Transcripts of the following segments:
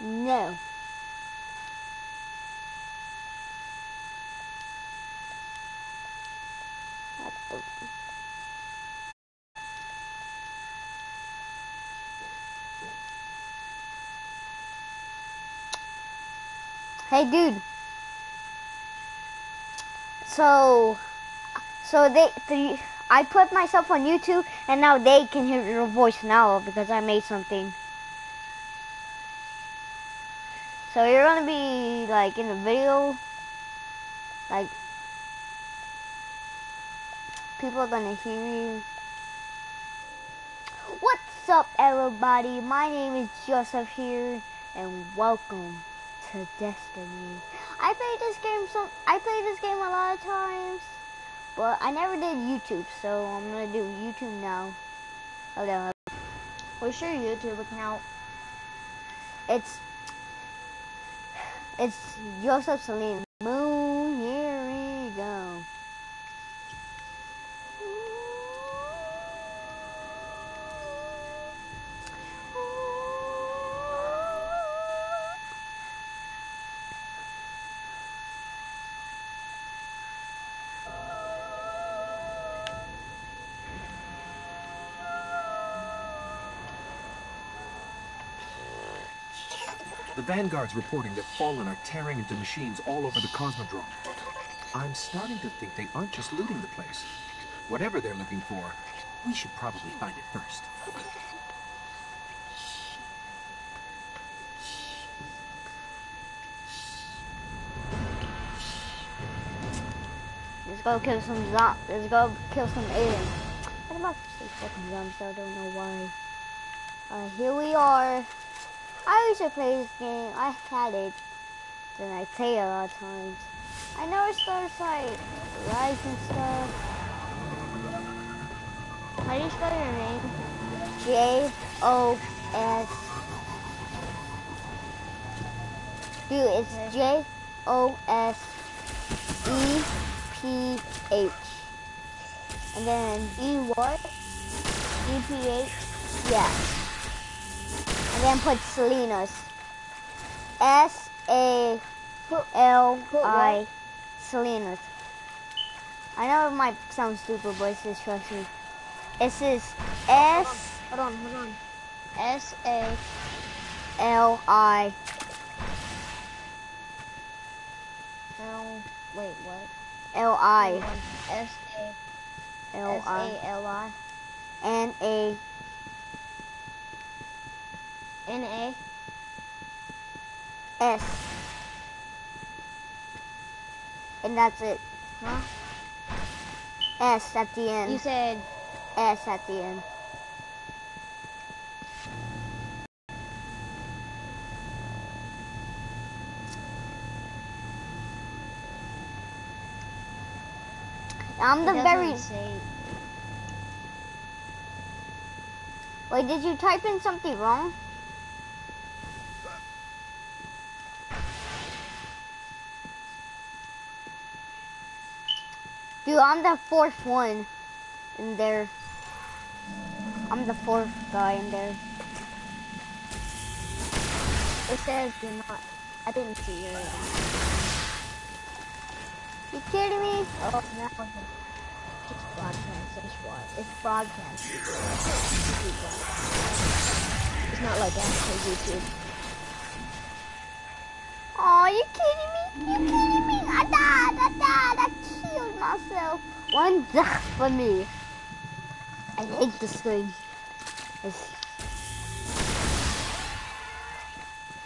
No. Hey, dude. So, so they, the, I put myself on YouTube, and now they can hear your voice now because I made something. So you're gonna be like in a video, like people are gonna hear you. What's up, everybody? My name is Joseph here, and welcome to Destiny. I played this game some. I played this game a lot of times, but I never did YouTube, so I'm gonna do YouTube now. On. What's your YouTube account? It's it's Joseph Salim. Vanguard's reporting that Fallen are tearing into machines all over the Cosmodrome. I'm starting to think they aren't just looting the place. Whatever they're looking for, we should probably find it first. Let's go kill some zo- Let's go kill some aliens. About to say fucking zombies. I don't know why. Uh, here we are. I used to play this game. I had it. Then I play it a lot of times. I know it starts like rise and stuff. How do you spell your name? J O S. Dude, it's J O S E P H. And then E what? E P H. Yeah. And then put Salinas. S A L I Salinas. I know it might sound stupid, but it's just trust me. It says S Hold on, hold on. S A L I L. Wait, what? L I S A L S I A L I N A N A. S. And that's it. Huh? S at the end. You said S at the end. I'm the very. say. Wait, did you type in something wrong? Dude, I'm the fourth one in there. I'm the fourth guy in there. It says do not. I didn't see your. You kidding me? Oh, now it's broadcast. That's why. It's broadcast. It's not like actual YouTube. Oh, you kidding me? You kidding me? I died. Myself. One death for me. I hate this thing. It's...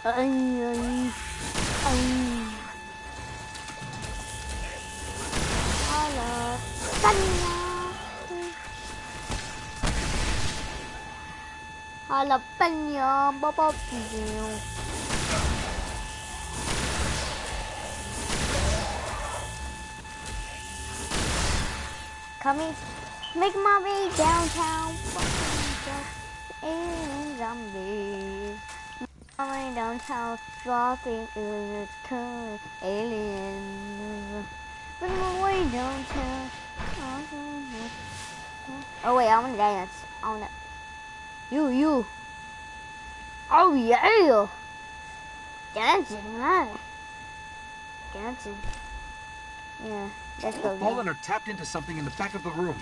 Ay. Hala, kanya. Jalapeno, bababino. Coming, make my way downtown. Alien zombies. My way downtown, dropping in its current aliens. Make my way downtown. Oh wait, I wanna dance. I wanna. You, you. Oh yeah. Dancing, huh? Dancing. Yeah, let's go. Fallen are tapped into something in the back of the room.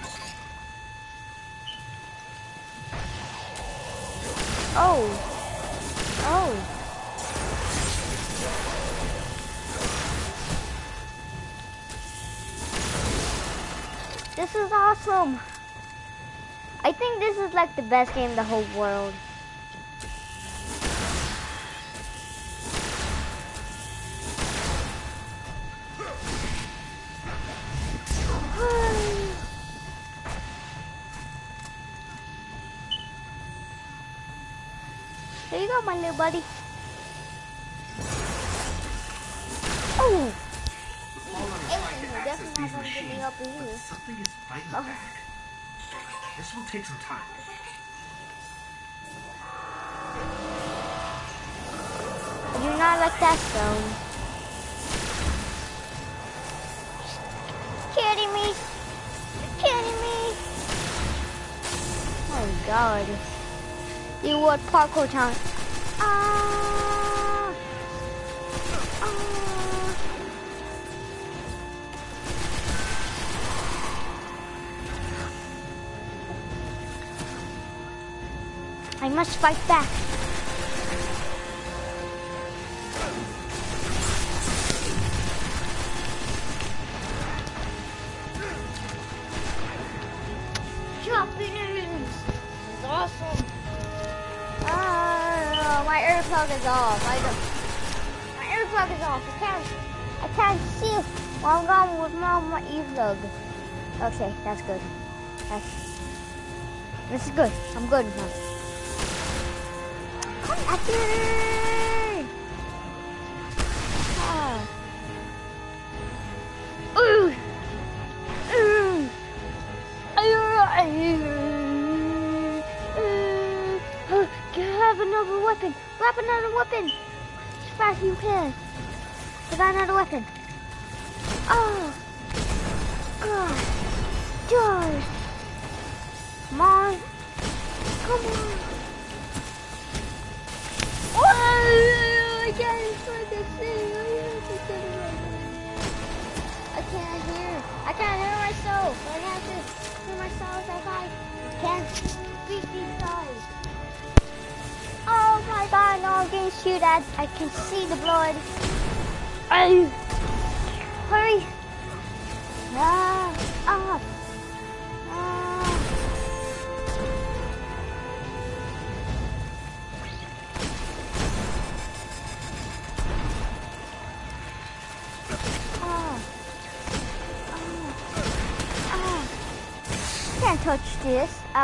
Oh. Oh. This is awesome. I think this is like the best game in the whole world. Go, my little buddy. Oh, The Fallen are Hey, trying to you're definitely not gonna get me up in here. something is fighting Oh. back. This will take some time. I do not like that stone. Kidding me? Kidding me? Oh god. You what parkour time? I must fight back. Is off. I don't. My earplug is off. I can't. I can't see while I'm going with my, my earplug. Okay, that's good. That's. This is good. I'm good now. Come back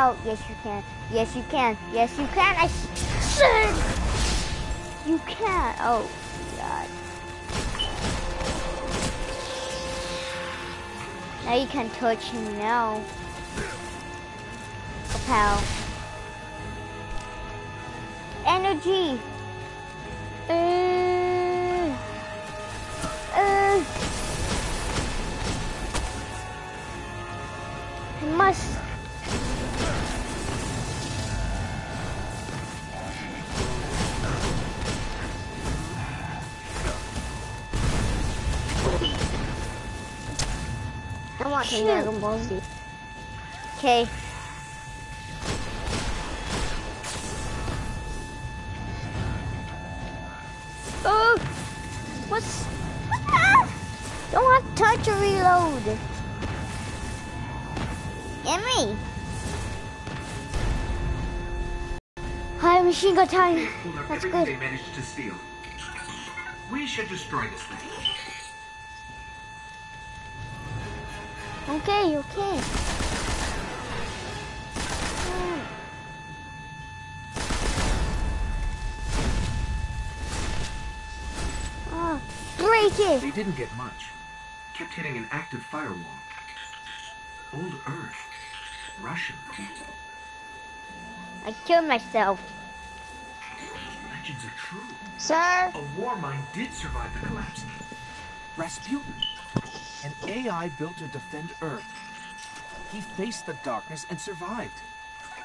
Oh, yes you can. Yes you can. Yes you can. I said you can. Oh God. Now you can touch him now. Pal. Energy. What's? Ah! Don't have time to reload. Gimme. Hi, machine gun time. That's good. they managed to steal. We should destroy this thing. Okay, okay. Break it! They didn't get much. Kept hitting an active firewall. Old Earth. Russian. I killed myself. Legends are true. Sir? A Warmind did survive the collapse. Rasputin. An AI built to defend Earth. He faced the darkness and survived.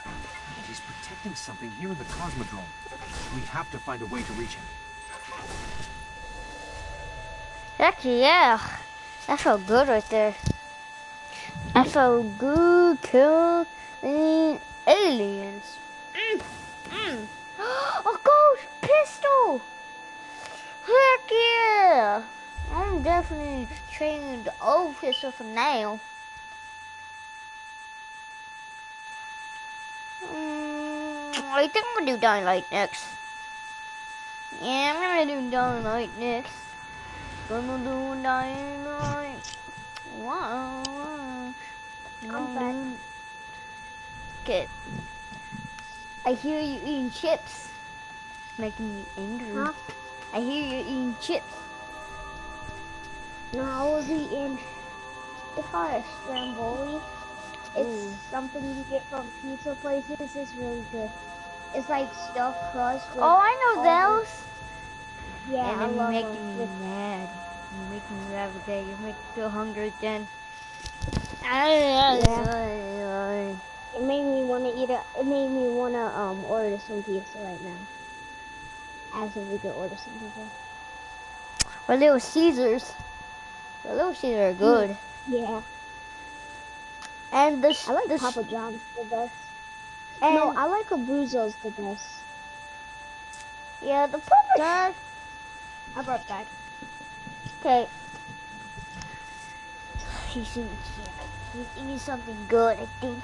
And he's protecting something here in the Cosmodrome. We have to find a way to reach him. Heck yeah. That felt good right there. That felt good killing aliens. Mm, mm. A ghost pistol! Heck yeah! I'm definitely trading the old pistol for now. Mm, I think I'm gonna do Dynamite next. Yeah, I'm gonna do Dynamite next. Gonna do Dynamite. Wow. I'm back. Okay. I hear you eating chips. Making me angry. Huh? I hear you eating chips. No, I was eating. It's called a Stramboli. It's Ooh. something you get from pizza places. It's really good. It's like stuffed crust. Oh, I know those. Yeah, and I they're love making them. me mad. You're making me mad okay. You're making me feel hungry again. It made me want to eat a. It made me want to um order some pizza right now. As if we could order some pizza. Or Little Caesars. The Little Caesars are good. Yeah, And the I like the, Papa John's the best. and no, I like Abruzzo's the best. yeah, the Papa. Dad, I brought back. Okay. He's eating, he's eating something good, I think.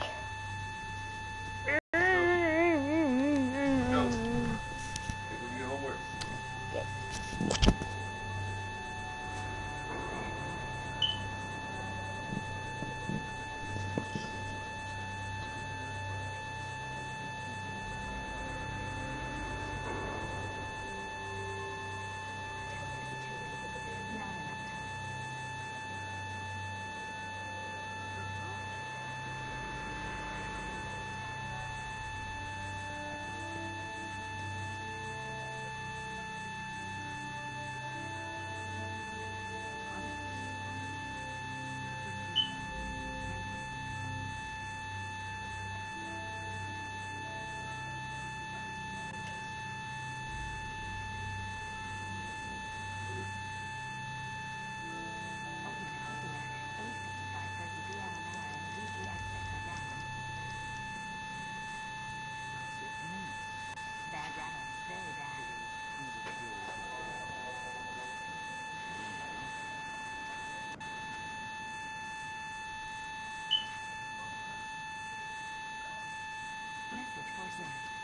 was that?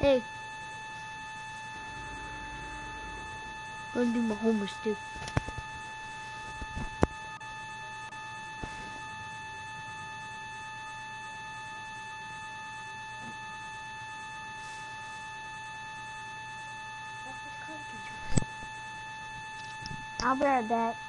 Hey. I'm gonna do my homework too. I'll be right back.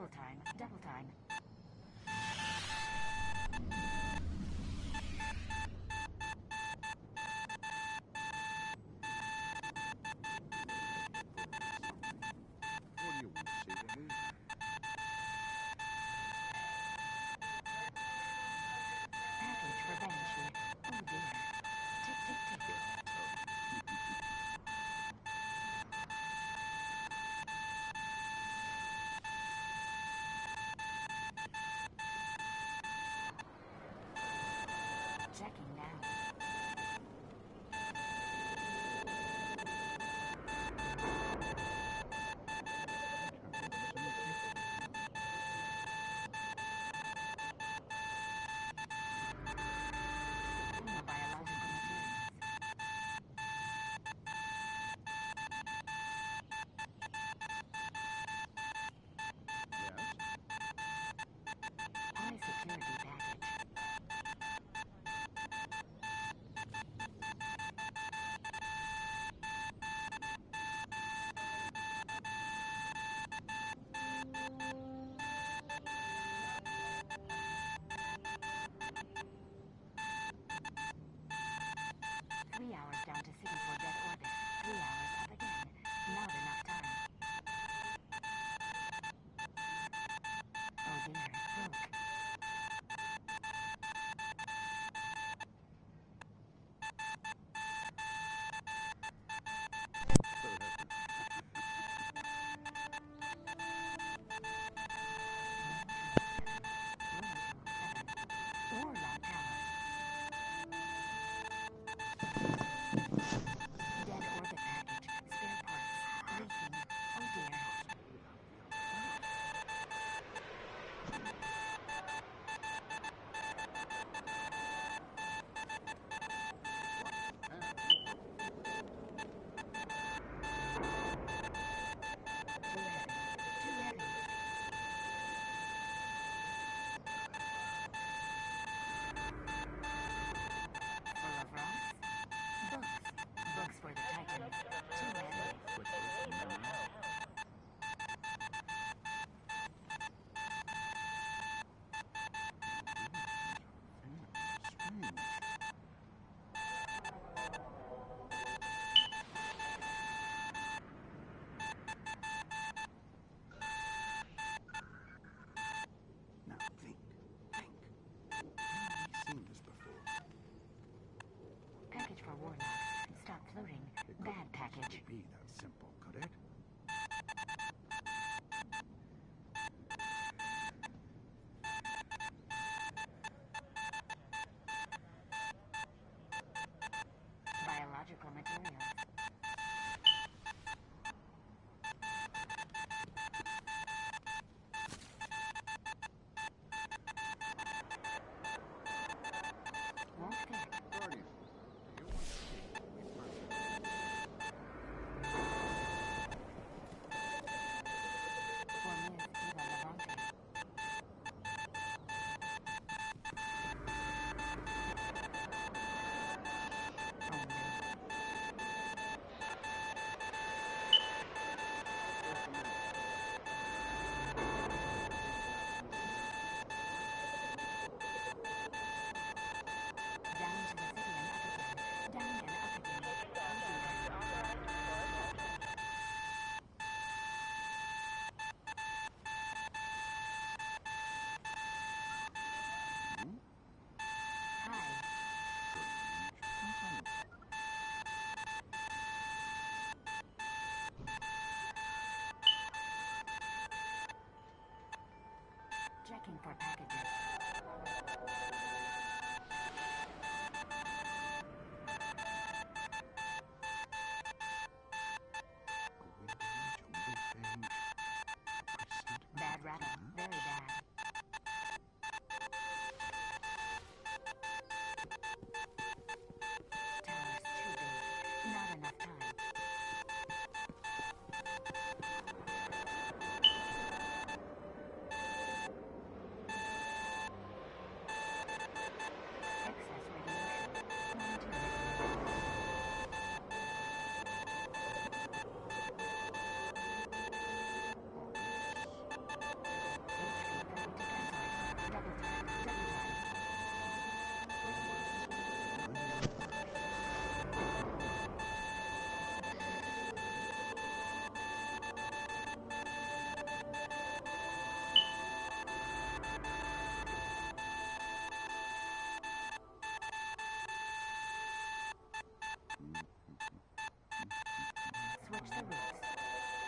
travel time.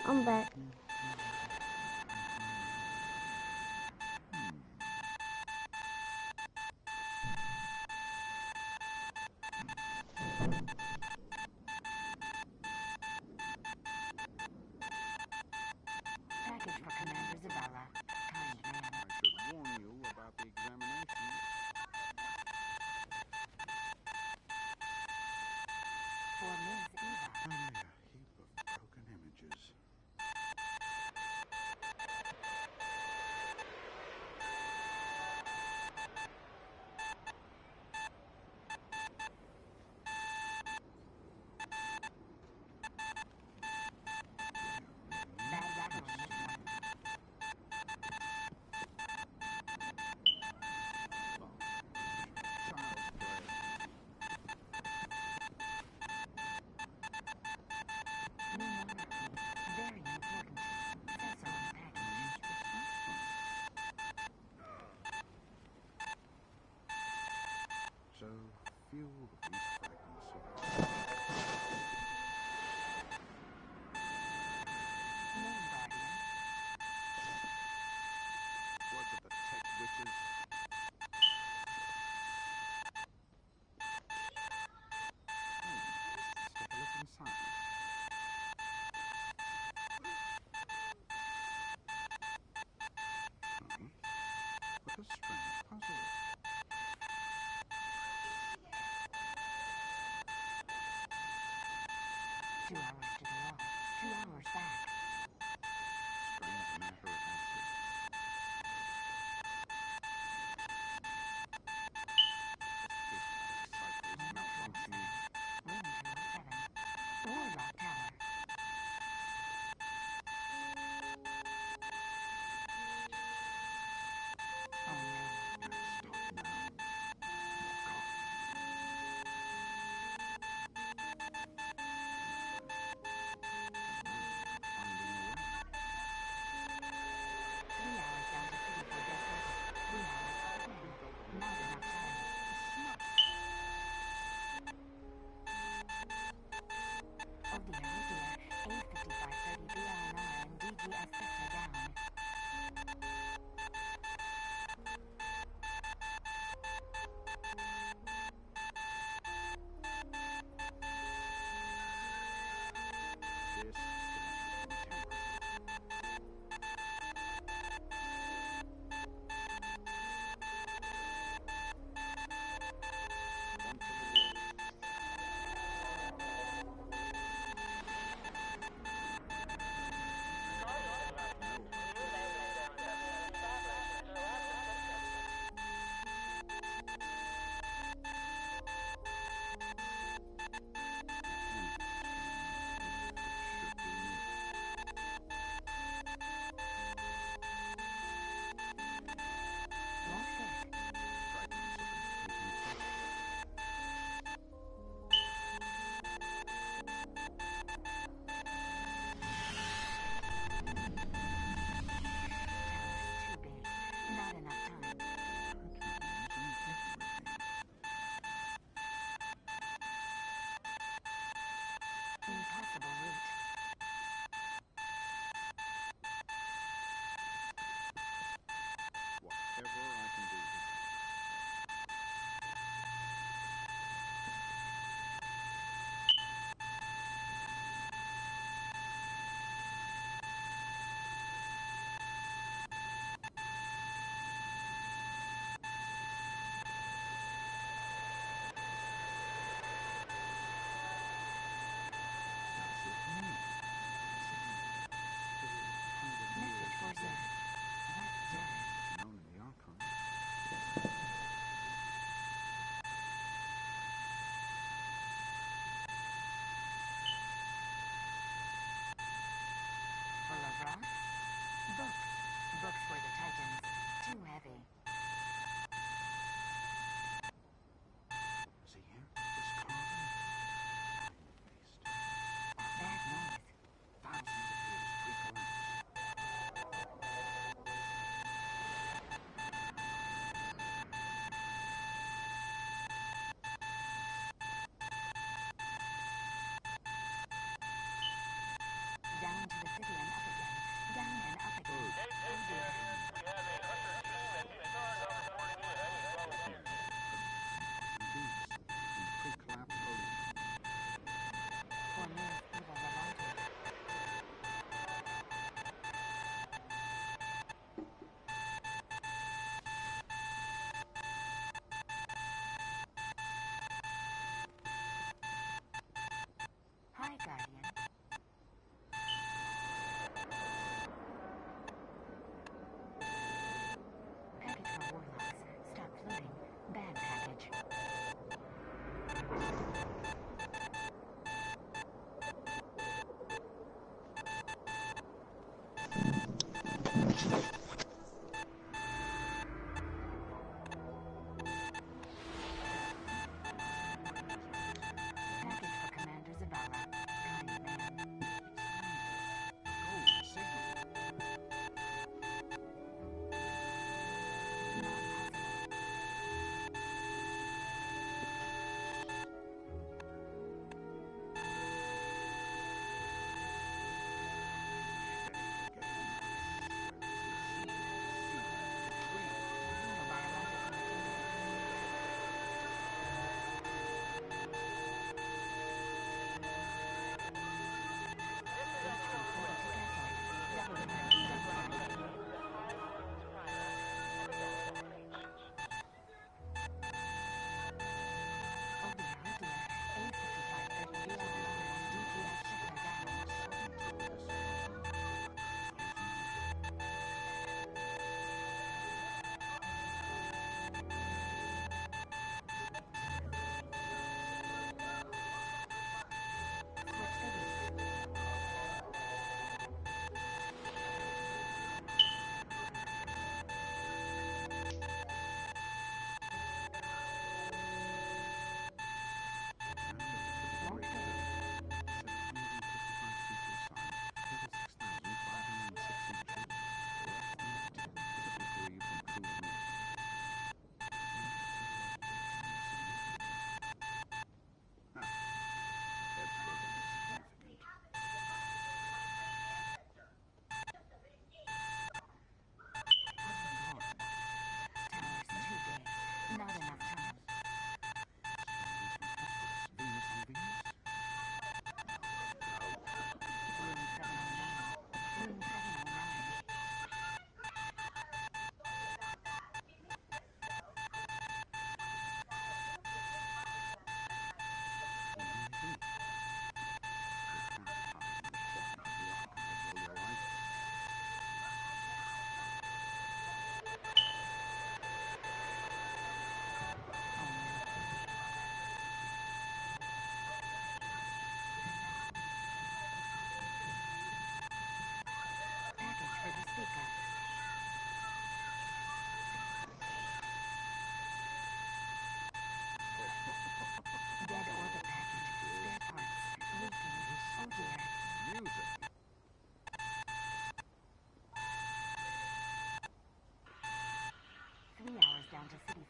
I'm back. Feel the least fragments of Name Guardian. Work of the tech witches. Hmm, let's take a look inside. Hmm, What a strange puzzle. Two hours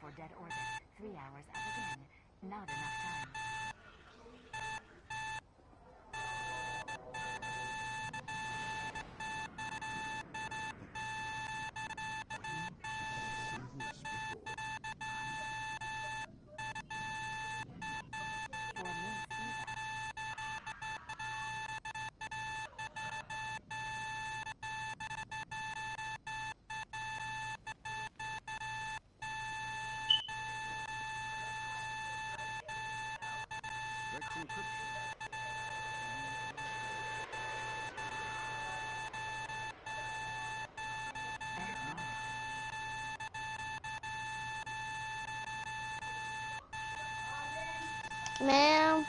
for dead orbit. Three hours up again. Not enough time. ma'am.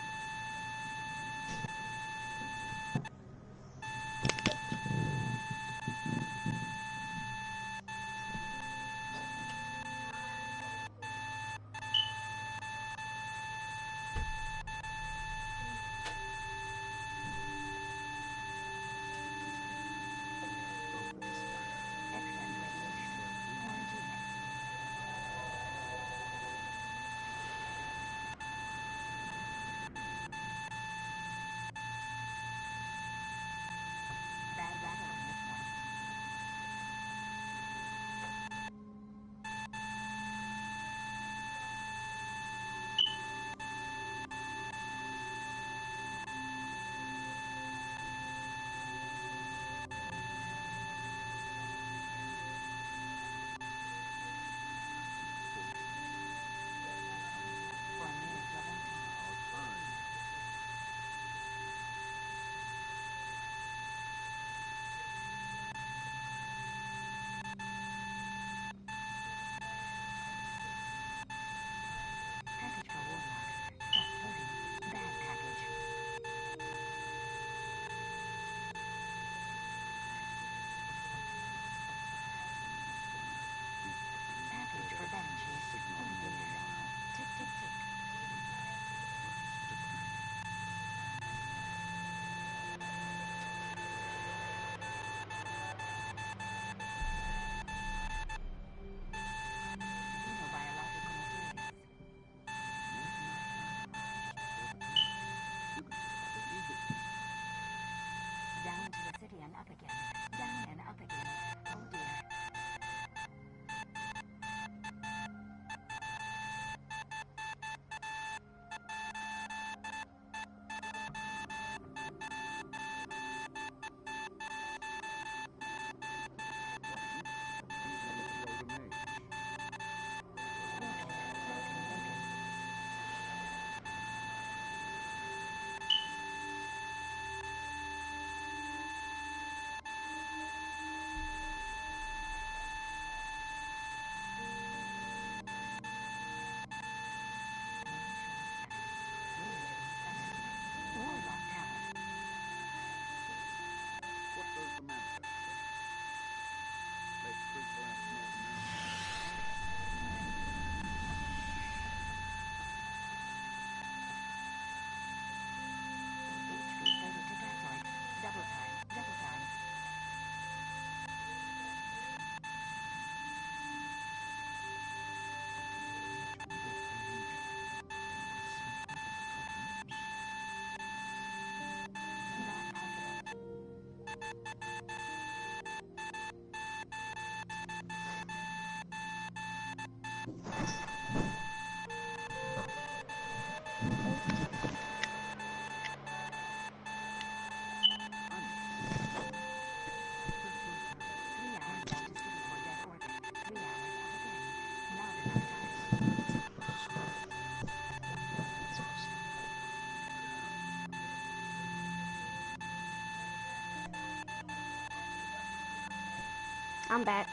I'm back.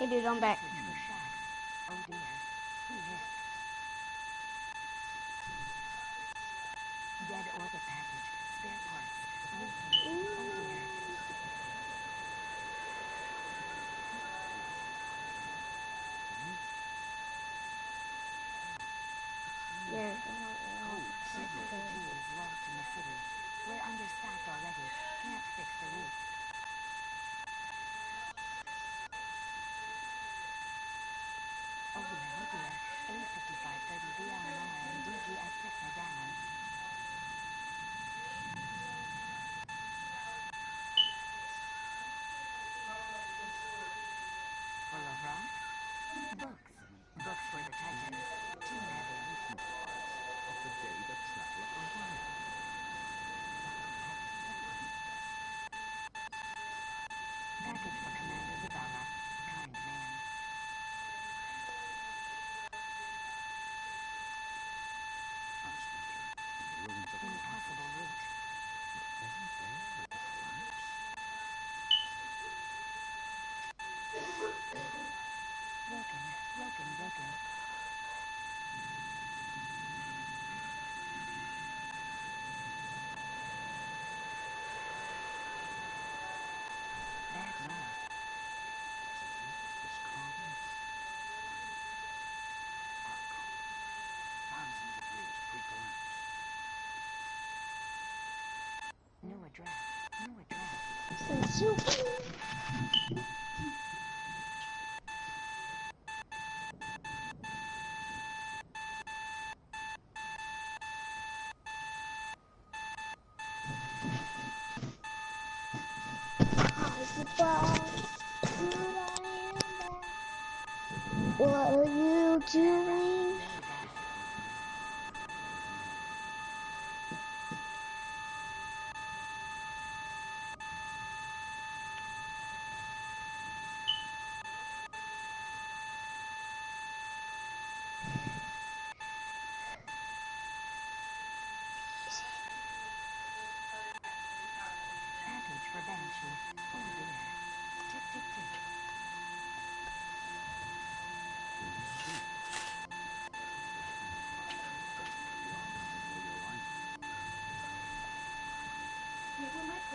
and do them back Thank you for Commander Zavala, kind man. Impossible route. Broken, broken, broken. address. New address.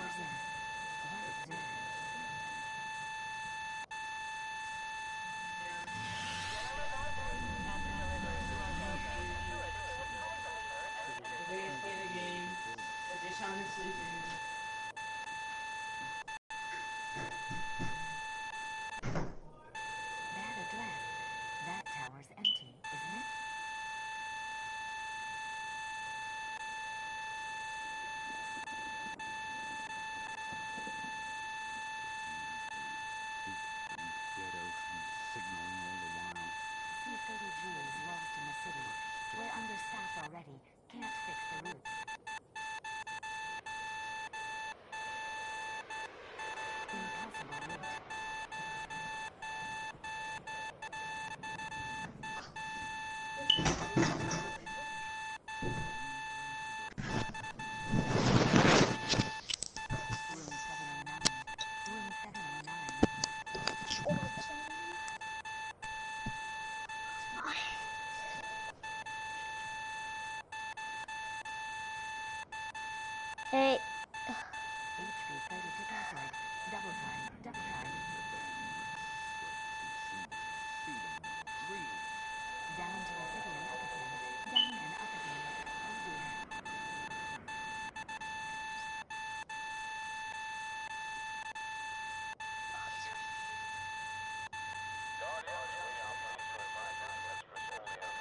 for Zoom. Hey.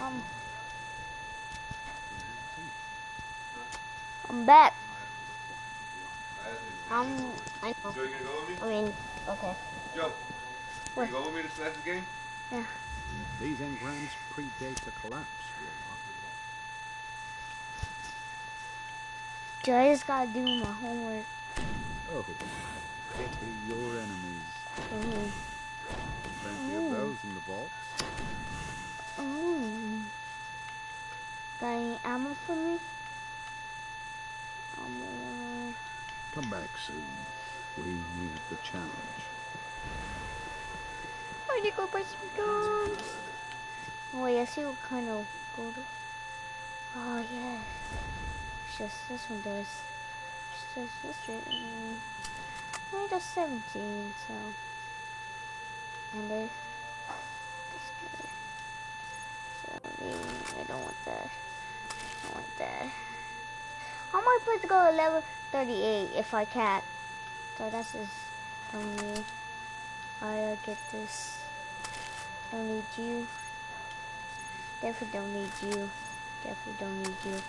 Um, I'm back. Um, I know. Joe, you gonna go with me? I mean, okay. Joe, you go with me to smash the game? Yeah. These engrams predate the collapse, Dude, I just gotta do my homework. Warlock. Oh, pity your enemies. Ooh. Plenty Ooh. of those in the vaults. Got any ammo for me? Ammo. Come back soon. We need the challenge. I need to go buy some guns. Oh, wait, I see what kind of gold. Oh, yeah. It's just this one does. It's just this one. Only does 17, so. And this. So, I don't want that. I don't want that. How am I supposed to go to level 38 if I can't? So that's just from me. I'll get this. Don't need you. Definitely don't need you. Definitely don't need you.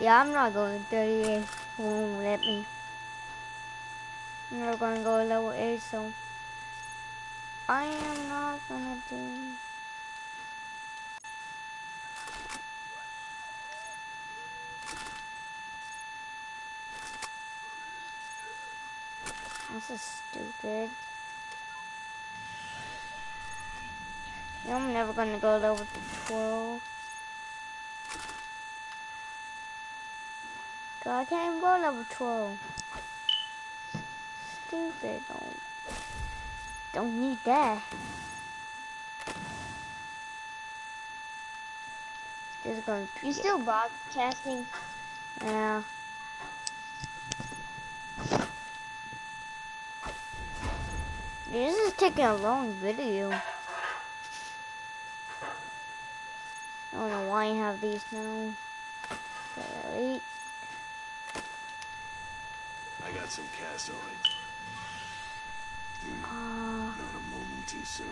Yeah, I'm not going 38. Won't let me. I'm not gonna go level 8, so I am not gonna do. This is stupid. I'm never gonna go level 12. God, I can't even go level 12. Stupid. Don't, don't need that. This is gonna You still broadcasting? Yeah. This is taking a long video. I don't know why you have these now. Elite. I got some castoid. Uh, Not a moment too soon.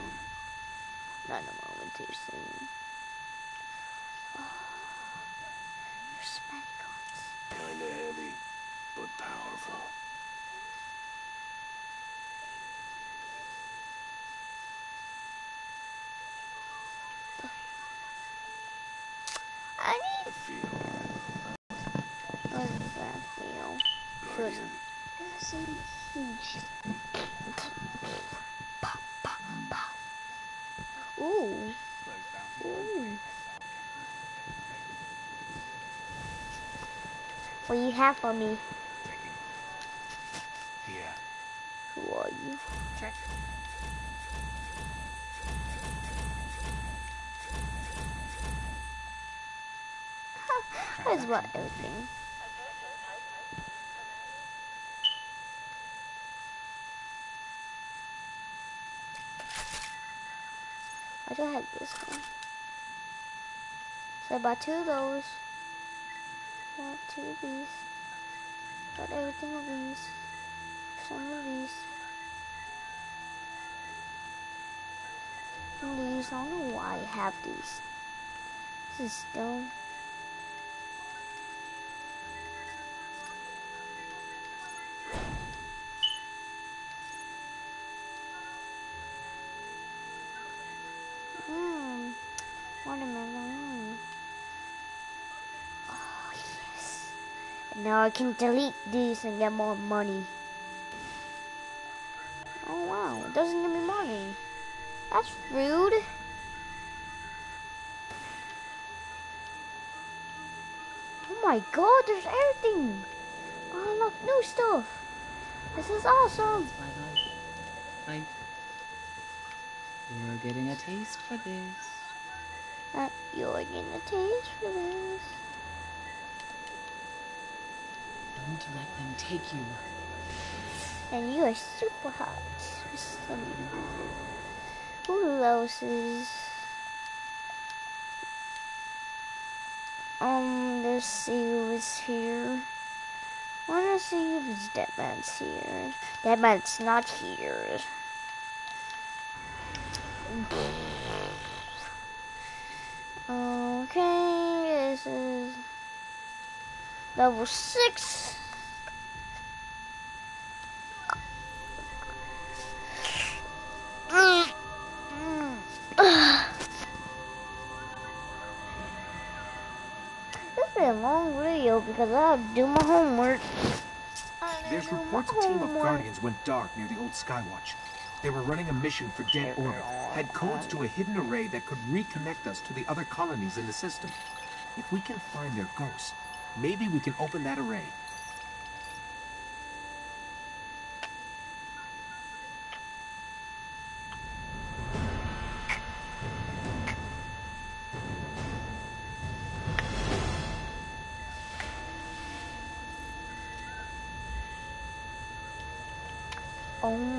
not a moment too soon. Your spec guns. Kinda heavy, but powerful. I I need. feel What does that feel? guardian. huge. Ooh. Ooh. What do you have for me? Yeah. Who are you? Check. That's about everything. I just had this one. So I bought two of those. Got two of these. Got everything of these. Some of these. These. I don't know why I have these. This is dumb. Now I can delete these and get more money. Oh, wow. It doesn't give me money. That's rude. Oh my god, there's everything. Oh, look, new stuff. This is awesome. Twilight. Light. You're getting a taste for this. Uh, you're getting a taste for this. Don't let them take you. And you are super hot. Some- Who else is? Um, let's see who's here. Wanna see if Dead Man's here. Dead Man's not here. Okay, this is level six. This is a long video because I have to do my homework. There's reports a team of. Guardians went dark near the old Skywatch. They were running a mission for dead orbit, had codes to a hidden array that could reconnect us to the other colonies in the system. If we can find their ghosts, maybe we can open that array.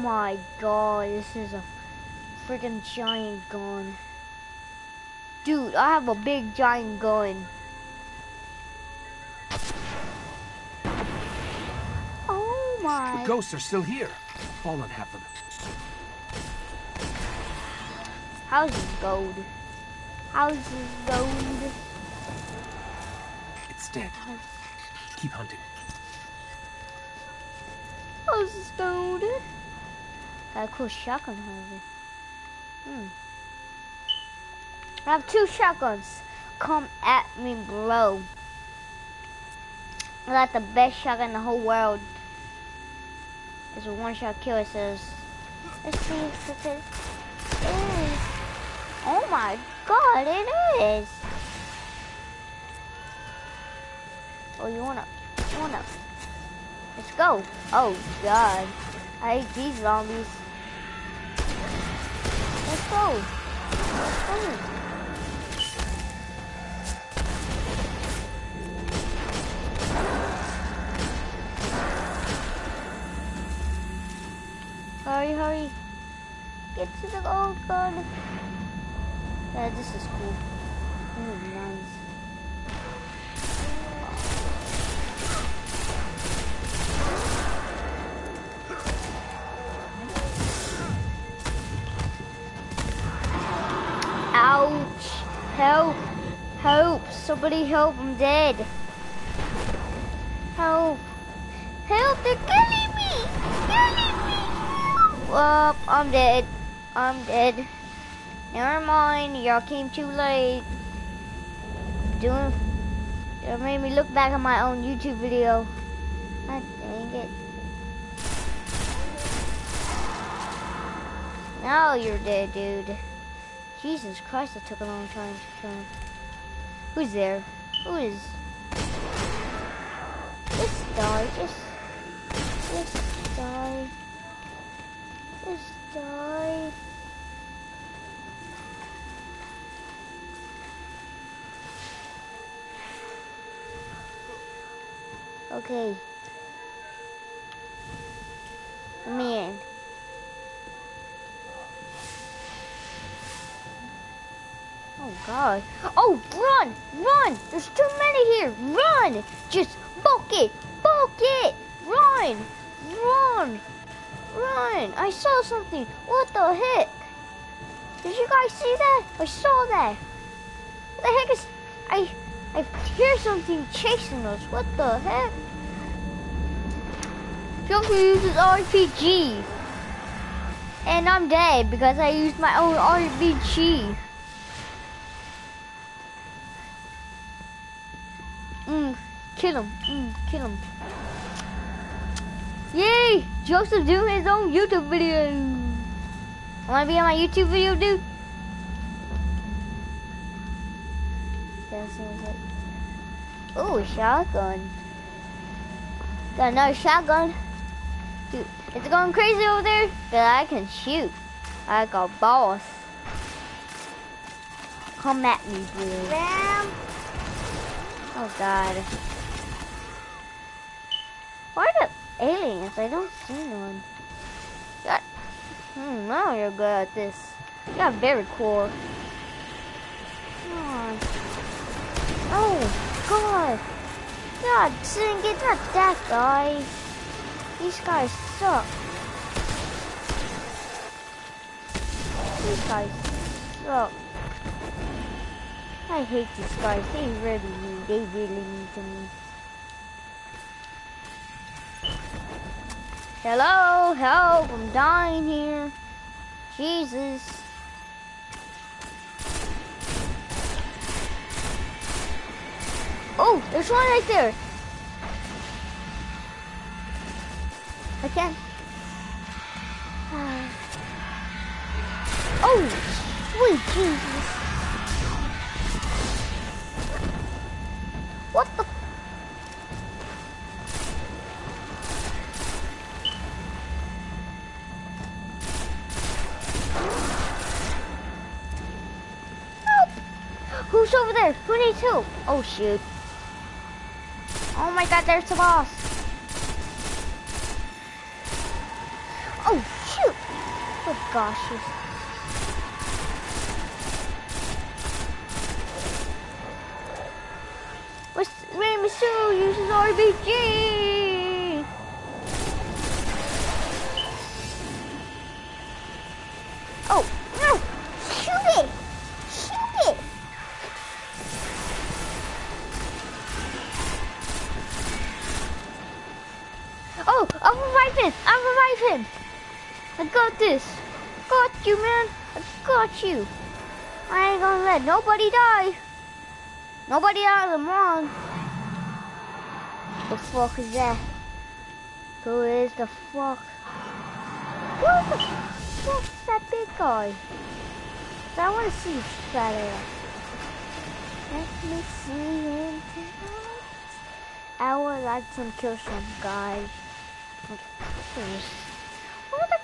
My god, this is a freaking giant gun. Dude, I have a big giant gun. Oh my. The ghosts are still here. Fallen have them. How's this gold? How's this gold? It's dead. Keep hunting. How's this gold? Got a cool shotgun, however. Hmm. I have two shotguns. Come at me, bro. I got the best shotgun in the whole world. It's a one-shot kill. It says. Let's see if. It is. Oh my god, it is. Oh, you wanna? You wanna? Let's go. Oh god, I hate these zombies. Let's go. Hurry, hurry. Get to the gold gun. Yeah, this is cool. This is nice. Somebody help. I'm dead. Help. Help. They're killing me. Killing me. Well, I'm dead. I'm dead. Never mind. Y'all came too late. Doing. It made me look back at my own YouTube video. God dang it. Now you're dead, dude. Jesus Christ, it took a long time to him. Who's there? Who is? Just die. Just. Just die. Just die. Okay. Let me in. Oh god. Oh, run! Run! There's too many here! Run! Just book it! Book it! Run! Run! Run! I saw something! What the heck? Did you guys see that? I saw that! What the heck is... I... I hear something chasing us. What the heck? Joker uses RPG. And I'm dead because I used my own RPG. Mm, kill him. Mm, kill him. Yay! Joseph doing his own YouTube video. Wanna be on my YouTube video, dude? Like. Ooh, shotgun. Got another shotgun. Dude, it's going crazy over there that I can shoot. Like a boss. Come at me, dude. Bam! Oh god. Why are the aliens? I don't see none. God. Hmm, now you're good at this. You got very cool. On. Oh, God. God, dang it, not that guy. These guys suck. These guys suck. I hate these guys. They really me. Hello, help! I'm dying here. Jesus. Oh, there's one right there. I can't. Ah. Oh, sweet Jesus. What the? Help! Who's over there? Who needs help? Oh shoot. Oh my god, there's the boss. Oh shoot! Oh gosh. Sue uses RPG? Oh no! Shoot it! Shoot it! Oh, him! I'll revive him! I got this! Got you, man! I got you! I ain't gonna let nobody die! Nobody out of the wrong! Fuck is that? Who is the fuck? What the fuck's that big guy? I wanna see his fat. Let me see him tonight. I would like to kill some guys. What are the,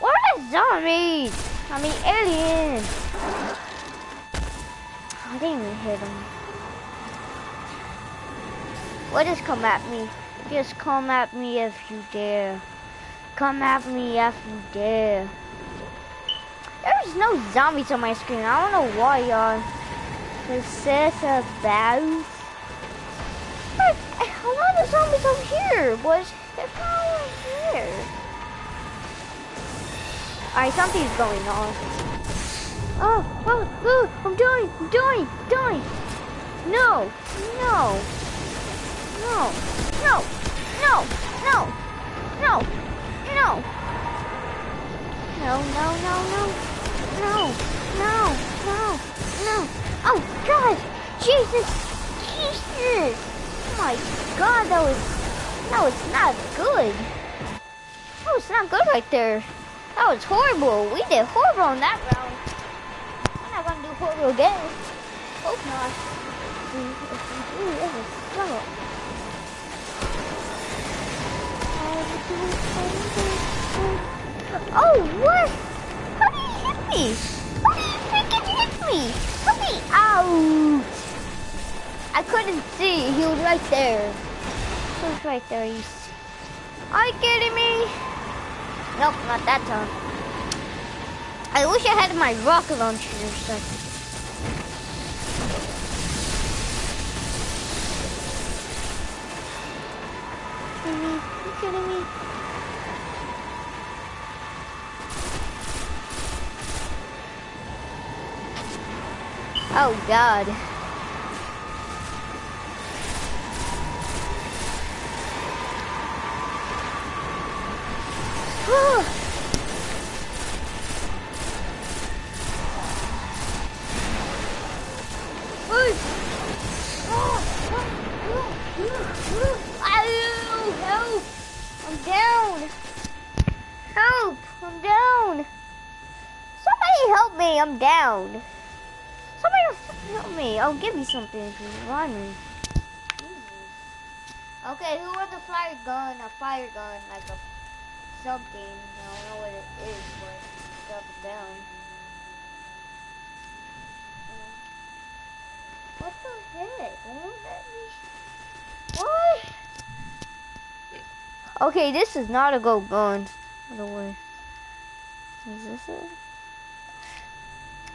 what are the zombies? I mean aliens. I didn't even hit him. Just come at me. Just come at me if you dare. Come at me if you dare. There's no zombies on my screen. I don't know why, y'all. It says about. But a lot of zombies over here, but they're over here. Alright, something's going on. Oh, oh, oh, I'm dying, I'm dying, dying. No, no, no, no, no, no, no, no. No, no, no, no, no, no, no, no. Oh, God, Jesus, Jesus. My God, that was, that was not good. That was not good right there. That was horrible. We did horrible in that round. We're not gonna do horrible again. Hope not. Mm, if we do, it will suck. Oh, what? How did he hit me? How did he freaking hit me? How did he? Ouch! I couldn't see. He was right there. He was right there. You. Are you kidding me? Nope, not that time. I wish I had my rocket launcher or something. kidding me? Kidding me? Oh God. Ow, I'll give you something if you remind me. Okay, who wants a fire gun? A fire gun, like a something. I don't know what it is, but it's up and down. What the heck? What? Okay, this is not a go gun. By the way. Is this it?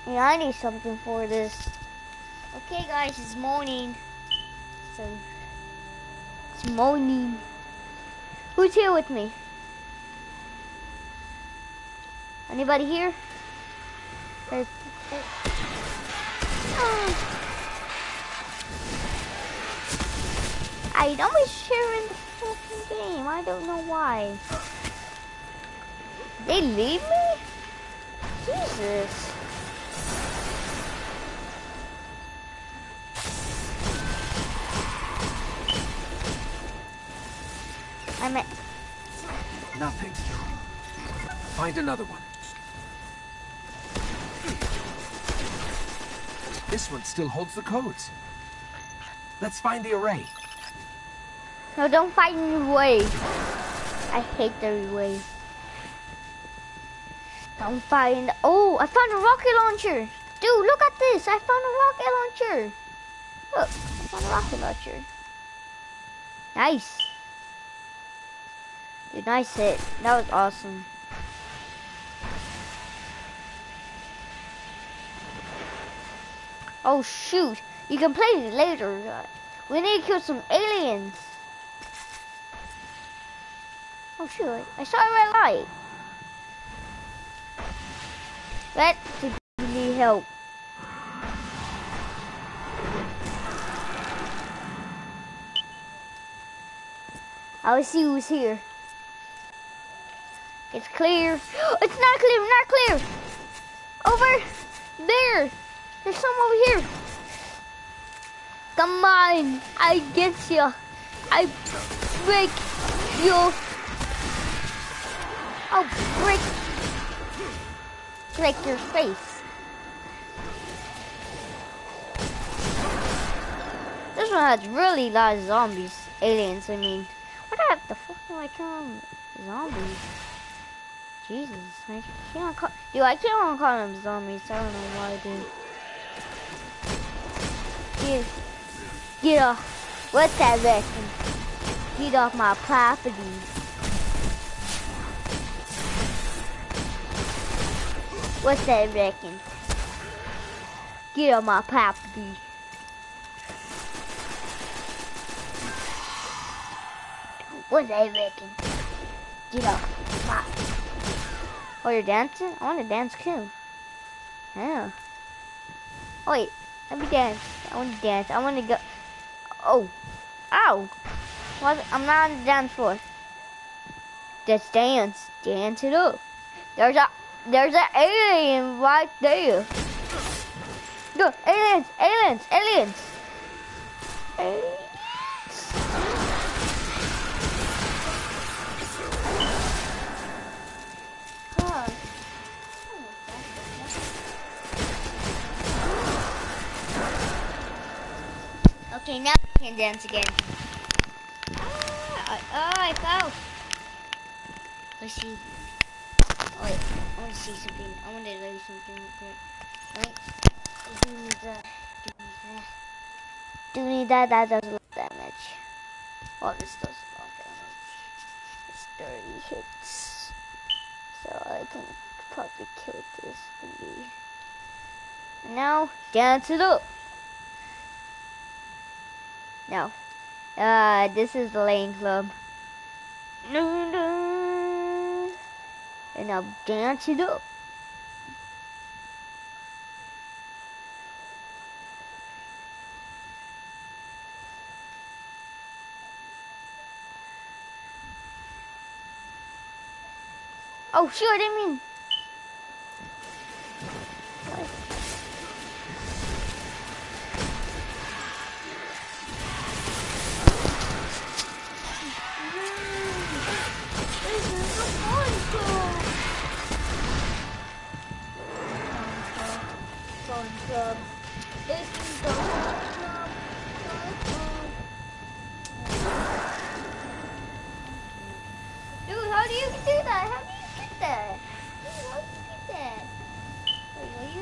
Yeah, I need something for this. Okay guys, it's morning. So, it's morning. Who's here with me? Anybody here? There's, don't I always share in the fucking game. I don't know why. They leave me? Jesus. I'm at Nothing. Find another one. This one still holds the codes. Let's find the array. No, don't find the array. I hate the array. Don't find. Oh, I found a rocket launcher. Dude, look at this. I found a rocket launcher. Look, I found a rocket launcher. Nice. Dude, nice hit. That was awesome. Oh shoot, you can play it later. We need to kill some aliens. Oh shoot, I saw a red light. Red, you need help? I will see who's here. It's clear. It's not clear, not clear. Over there. There's some over here. Come on, I get you. I break you. I'll break, break your face. This one has really of zombies, aliens. I mean, what the fuck do I call them? Um, zombies. Jesus, I can't call. Dude, I can't call them zombies. I don't know why, dude. Get, get off. What's that reckon? Get off my property. What's that reckon? Get off my property. What's that reckon? Get off. Oh, you're dancing? I want to dance too. Yeah. Oh, wait. Let me dance. I want to dance. I want to go. Oh. Ow. What? I'm not on the dance floor. Just dance. Dance it up. There's a there's an alien right there. Look, aliens, aliens, aliens. Aliens. Okay, now I can dance again. Ah, oh, I fell. Let's see. Oh, wait, I want to see something. I want to do something real quick. Wait. Do need that. Do need that. That. Does a lot of damage. Oh, this does a lot of damage. It's 30 hits. So I can probably kill this thingy. Now, dance it up. No. Uh, this is the lane club. And I'll dance it up. Oh, shoot, I didn't mean.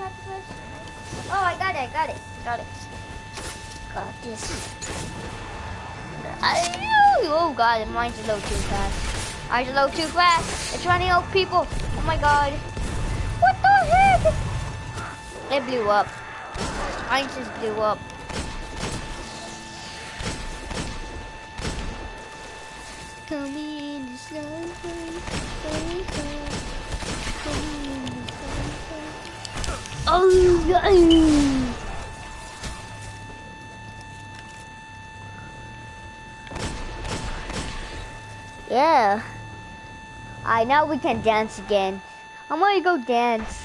To? Oh, I got it, got it, got it. Got this. I, oh god, mine's a little too fast. Mine's a little too fast. It's running out people. Oh my god. What the heck? It blew up. Mine just blew up. Come in sunshine, sunshine. Oh, yeah. Alright, now we can dance again. I'm gonna go dance.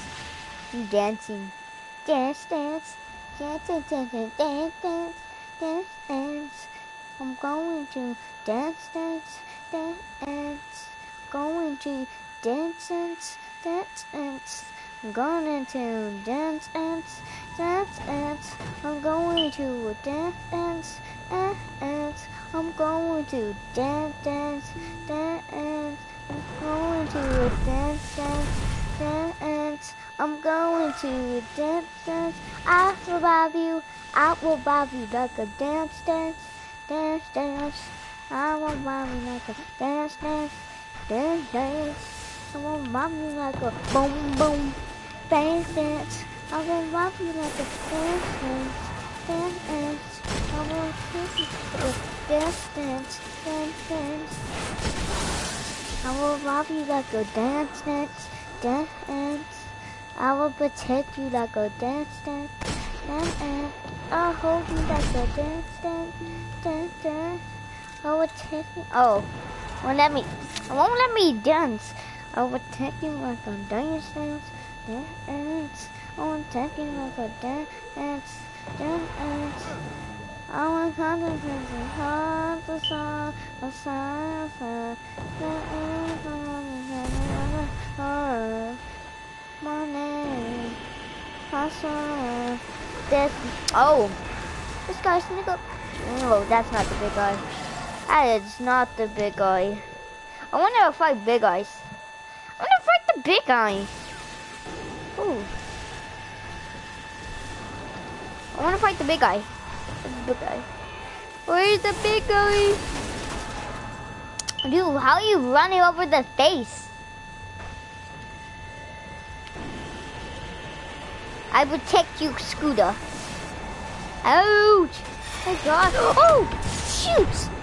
I'm dancing. Dance. Dance, dance, dance, dance, dance, dance, dance. I'm going to dance, dance, dance, dance. Going to dance, dance, dance, dance. I'm going to dance, dance, dance, dance. I'm going to dance, dance, dance, dance. I'm going to dance, dance, dance. I'm going to dance, dance, dance. I'm going to dance, dance. I will bob you. I will bob you like a dance, dance, dance, dance. I will bob you like a dance, dance, dance, dance. I will bob you like a boom, boom, dance, dance. I will bob you like a dance, dance, dance, dance. I will kiss you like a dance, dance, dance, dance. I will rob you like a dance, dance, dance, dance. I will protect you like a dance, dance, dance, dance. I'll hold you like a dance, dance, dance, dance. I will take you. Oh, won't let me. Won't let me dance. I will take you like a dance, dance, dance, dance. I will take you like a dance, dance, dance, dance. I want contemplate the heart, the song, the song, the song, my name, I saw this. Oh, this guy's nigga. No, that's not the big guy. That is not the big guy. I want to fight big guys. I want to fight the big guy. Ooh. I want to fight the big guy. The big guy. Where's the big guy? Dude, how are you running over the face? I protect you, Scooter. Ouch! Oh god. Oh! Shoot!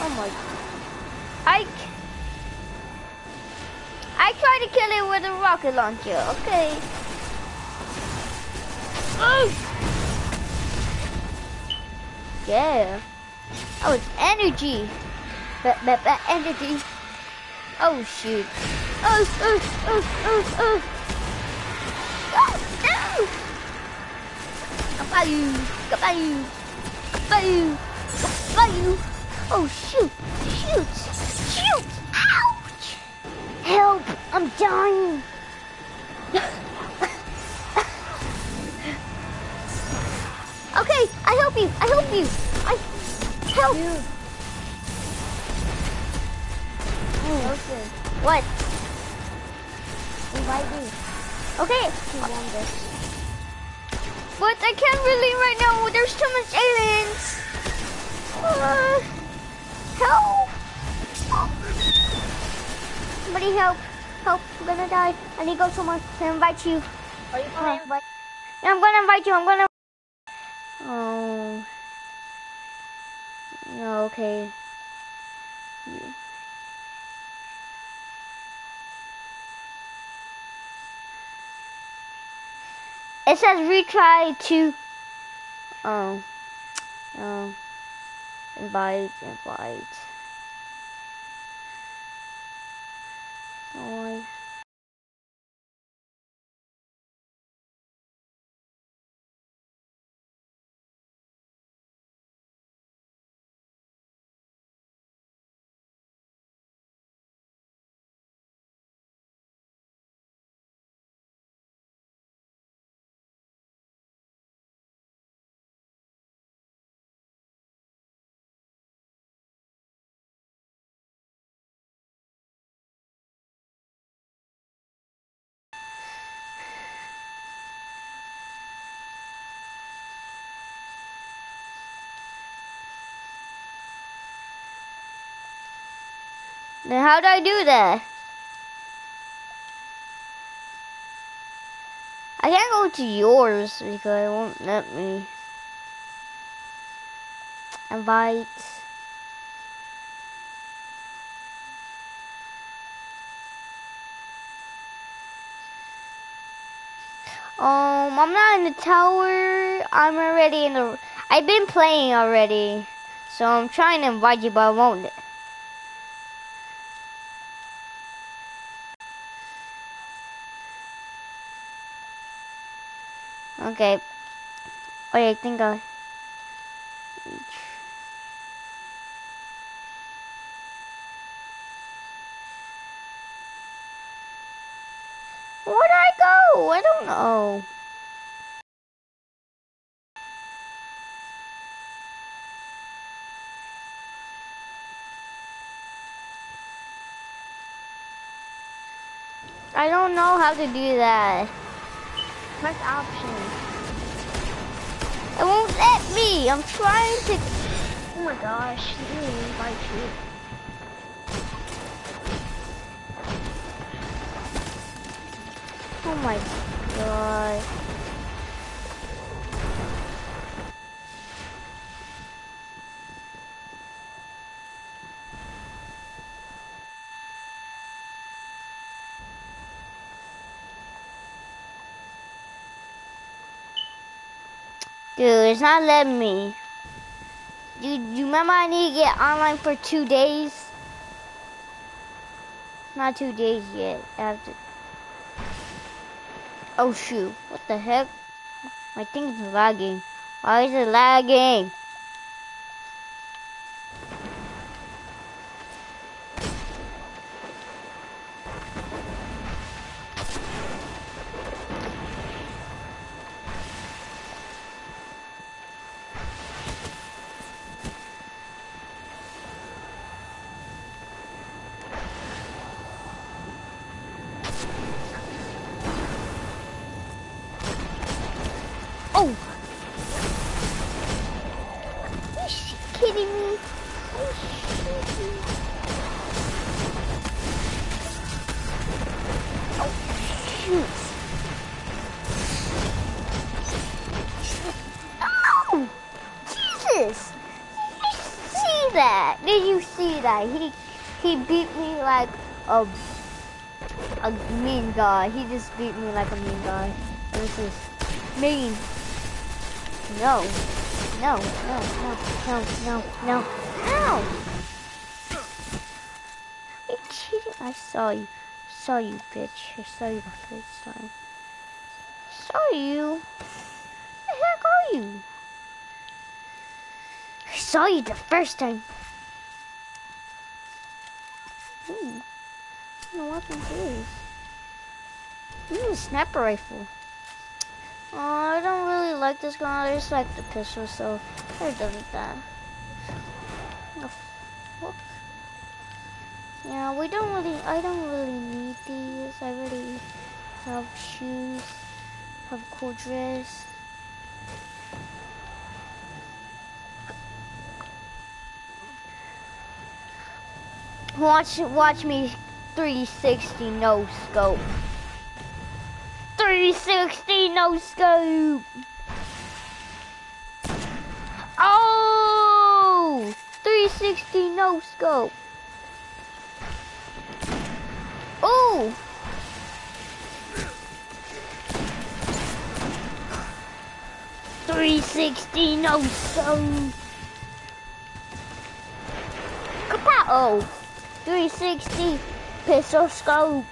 Oh my. I. I tried to kill it with a rocket launcher. Okay. Oh! Yeah. Oh, it's energy. But, but, but energy. Oh, shoot. Oh, oh, oh, oh, oh. Oh, no! Kabayou! Kabayou! Kabayou! Kabayou! Oh, shoot! Shoot! Shoot! Ouch! Help! I'm dying! okay, I help you! I help you! I help! Wilson, What? invite me Okay, but I can't really right now. There's too much aliens. Uh, help! Somebody help! Help! I'm gonna die. I need to go somewhere. I invite you. Are you Uh, gonna invite? Yeah, I'm gonna invite you. I'm gonna. Oh. No, okay. You- It says retry to. Oh. Oh. Invite, invite. Oh. Then how do I do that? I can't go to yours because it won't let me. Invite. Um, I'm not in the tower. I'm already in the. I've been playing already, so I'm trying to invite you, but I won't. Okay. Wait, I think I. Where'd I go? I don't know. I don't know how to do that. Press options. I'm trying to. Oh my gosh, let me invite you. Oh my god. Dude, it's not letting me. You, you remember I need to get online for two days? Not two days yet. To. Oh shoot! What the heck? My thing's lagging. Why is it lagging? A a mean guy. He just beat me like a mean guy. This is mean. No. No, no, no, no, no, no, no! You cheating? I saw you. Saw you, bitch. I saw you the first time. Saw you? The heck are you? I saw you the first time. Ooh. What weapon is? This is a sniper rifle. Oh, I don't really like this gun. I just like the pistol, so I'm done with that. Yeah, we don't really. I don't really need these. I already have shoes, have a cool dress. Watch, watch me 360 no scope. 360 no scope. Oh, 360 no scope. Oh. Three sixty no scope. Kapow! 360 pistol scope.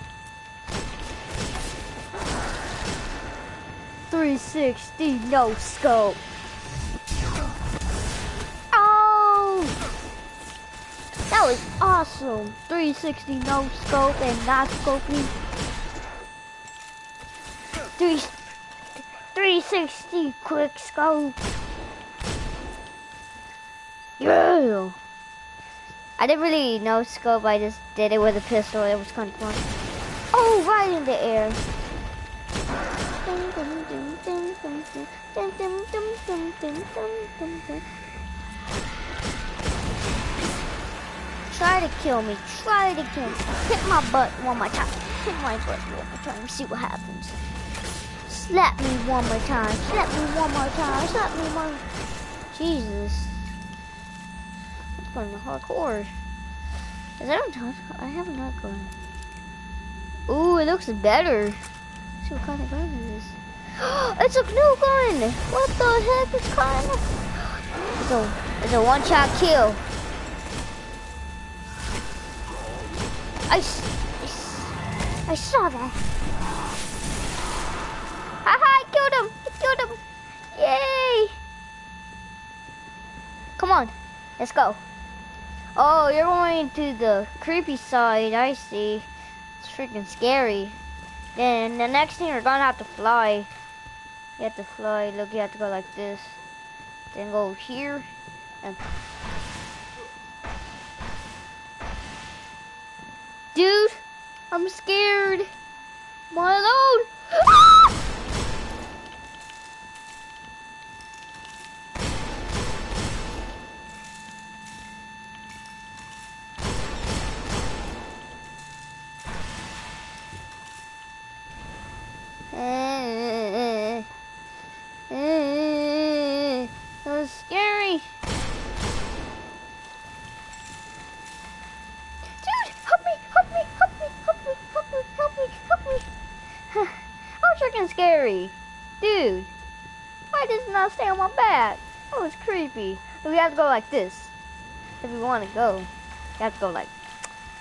360 no scope. Oh! That was awesome. 360 no scope and not scoping. Three, 360 quick scope. Yeah! I didn't really know scope, I just did it with a pistol, it was kind of fun. Oh, right in the air. Try to kill me, try to kill me. Hit my butt one more time. Hit my butt one more time, see what happens. Slap me one more time, slap me one more time, slap me one more Jesus. Going hardcore. Is that on top? I have not gun. Ooh, it looks better. see what kind of gun it is. it's a new gun! What the heck is kind of... It's a, it's a one-shot kill. I I saw that. Haha, I killed him. I killed him. Yay. Come on. Let's go. Oh, you're going to the creepy side. I see. It's freaking scary. Then the next thing you're gonna have to fly. You have to fly. Look, you have to go like this. Then go here and. Dude, I'm scared. Am I ah! Eh, That was scary. Dude, help me, help me, help me, help me, help me, help me, help me. That was freaking scary. Dude, why does it not stay on my back? That was creepy. We have to go like this. If we want to go, you have to go like,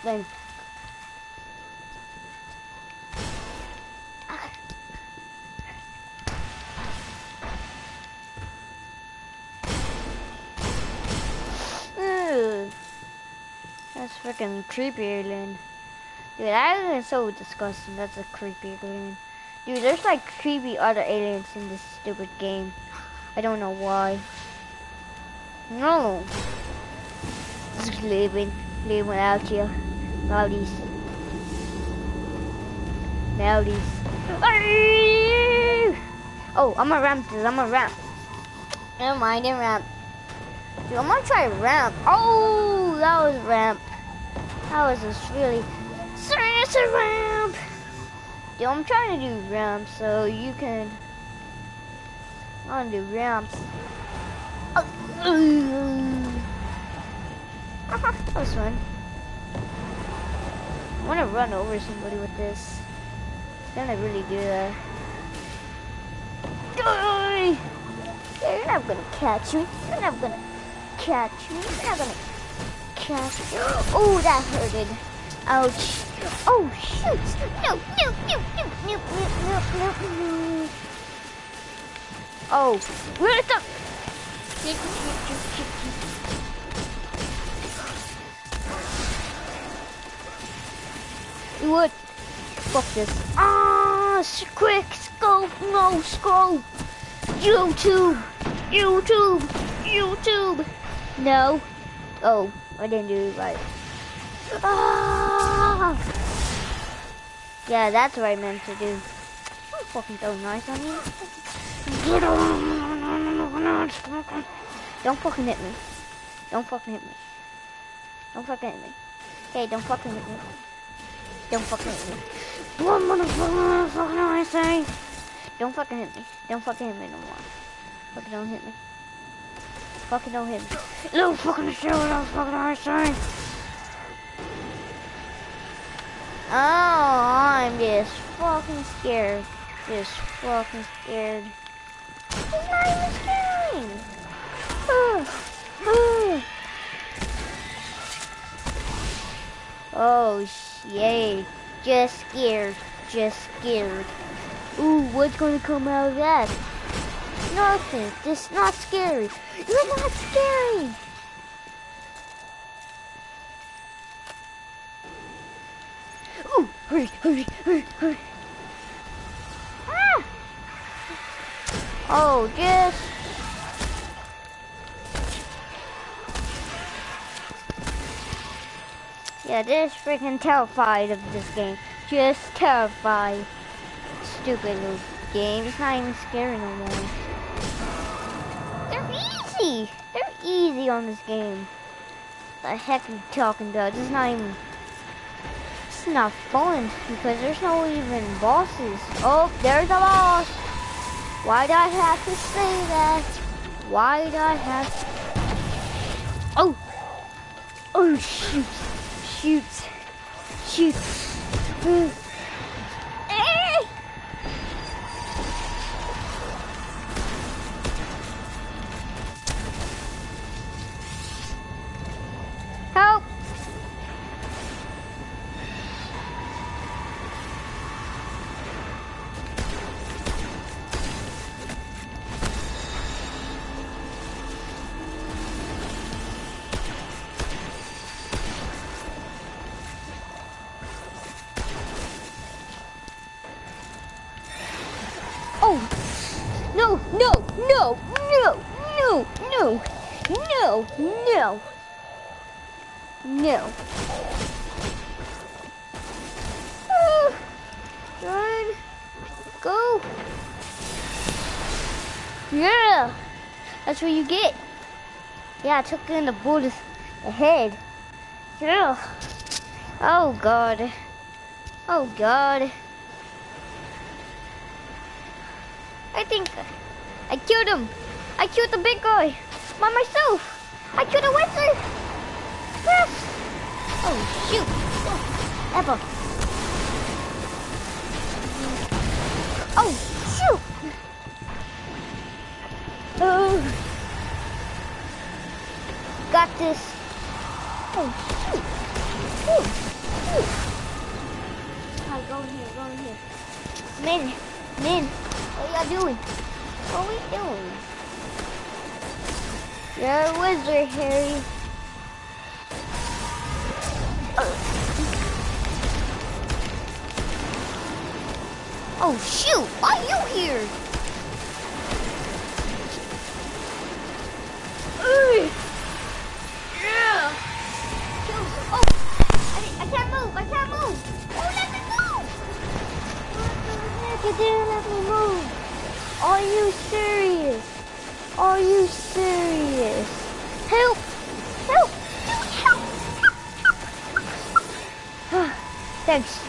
then Ugh. That's freaking creepy alien. Dude, that is so disgusting. That's a creepy alien. Dude, there's like creepy other aliens in this stupid game. I don't know why. No. Just living, living without you. Loudies. Loudies. Oh, I'm a ramp this. I'm a ramp. Never mind, a ramp. Dude, I'm gonna try ramp. Oh, that was ramp. That was just really. A ramp. Dude, I'm trying to do ramp so you can. I'm gonna do ramps. Oh, that was fun. I wanna run over somebody with this. Can I really do that? You're not gonna catch me. You're not gonna catch me. You're not gonna catch me. Oh, that hurted. Ouch. Oh, shoot. No, no, no, no, no, no, no, no, no. Oh, where the? You would. Fuck this. Ah, quick, scope, no scope. YouTube, YouTube, YouTube. No. Oh, I didn't do it right. Ah. Yeah, that's what I meant to do. I'm fucking so nice on you. Don't fucking hit me. Don't fucking hit me. Don't fucking hit me. Okay, don't fucking hit me. Don't fucking hit me. What motherfucker fucking I say? Don't fucking hit me. Don't fucking hit me no more. Fucking don't fucking hit me. Fucking hit me. Don't fucking what else fucking say. Oh, I'm just fucking scared. Just fucking scared. It's not even scary. Ugh. Ugh. Oh, yay. Just scared. Just scared. Ooh, what's gonna come out of that? Nothing. This is not scary. You're not scary. Ooh, hurry, hurry, hurry, hurry. Ah! Oh, just. Yeah, just freaking terrified of this game. Just terrified. Stupid little game. It's not even scary no more. They're easy. They're easy on this game. The heck are you talking about? It's not even. It's not fun because there's no even bosses. Oh, there's a boss. Why do I have to say that? Why do I have? To... Oh. Oh shoot. Shoot. Shoot. Hmm. That's what you get. Yeah, I took in the bullet head. Yeah. Oh god. Oh god. I think I killed him. I killed the big guy by myself. I killed a wizard. Yes. Oh shoot. Oh, Ever. Oh shoot. Oh. Got this. Oh. Go in here, go in here. Min, Min, what are y'all doing? What are we doing? You're a wizard, Harry. Oh shoot! Why are you here? You didn't let me move. Are you serious? Are you serious? Help! Help! Help! Help! Thanks.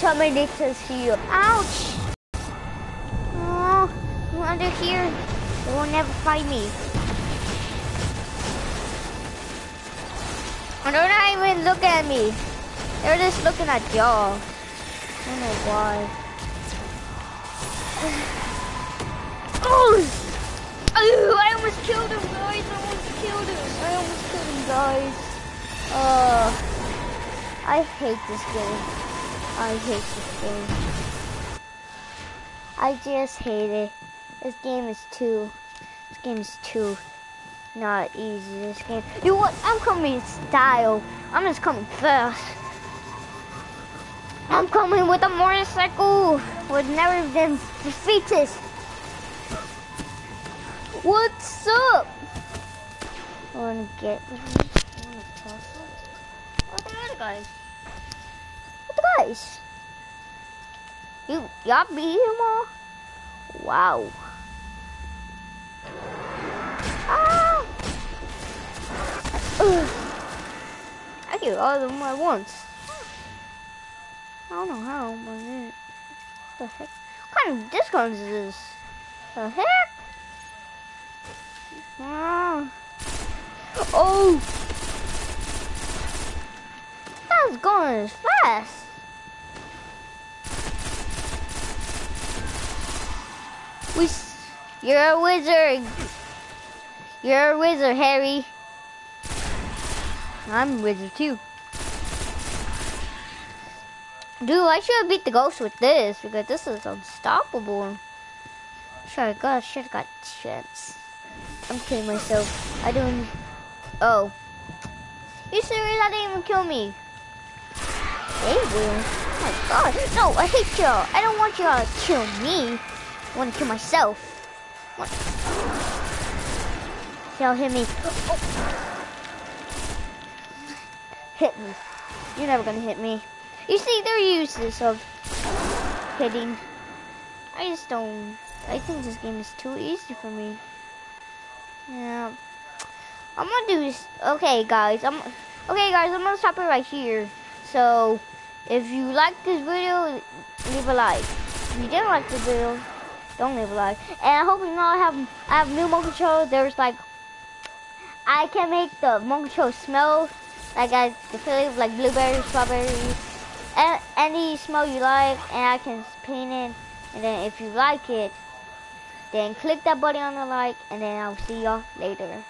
The Terminator's here. Ouch! Oh, under here. They will never find me. And they're not even looking at me. They're just looking at y'all. I don't know why. Oh! Oh, I almost killed him, guys. I almost killed him. I almost killed him, guys. Oh, I hate this game. I hate this game. I just hate it. This game is too. This game is too not easy. This game. You what? I'm coming in style. I'm just coming fast. I'm coming with a motorcycle. Would never been defeated. What's up? I wanna get. I wanna toss. What oh, the other guys? Guys? You y'all beat him all? Wow. Ah! Ugh. I killed all of them at once. I don't know how, but what the heck? What kind of discounts is this? The heck? Ah. Oh! That's going as fast. We, you're a wizard. You're a wizard, Harry. I'm a wizard too. Dude, I should have beat the ghost with this because this is unstoppable. Sure, I got should have got chance. I'm killing myself. I don't. Oh, you serious? That didn't even kill me. They will. Oh my god. No, I hate y'all. I don't want y'all to kill me. I want to kill myself. What? Y'all hit me. Oh. Hit me. You're never gonna hit me. You see, they're useless of hitting. I just don't. I think this game is too easy for me. Yeah. I'm gonna do this. Okay, guys. I'm. Okay, guys. I'm gonna stop it right here. So, if you like this video, leave a like. If you didn't like the video, don't leave a like. And I hope you know I have I have new monkey control. There's like I can make the monkey control smell like I the flavor like blueberries, strawberries, a- any smell you like, and I can paint it. And then if you like it, then click that button on the like, and then I'll see y'all later.